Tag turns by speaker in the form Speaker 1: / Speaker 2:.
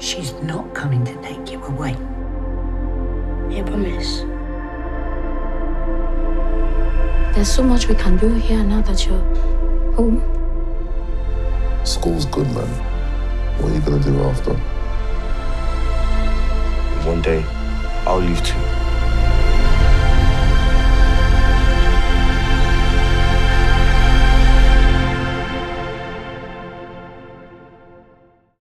Speaker 1: She's not coming to take you away.
Speaker 2: I promise.
Speaker 3: There's so much we can do here now that you're home.
Speaker 4: School's good, man. What are you gonna do after?
Speaker 5: One day, I'll leave too.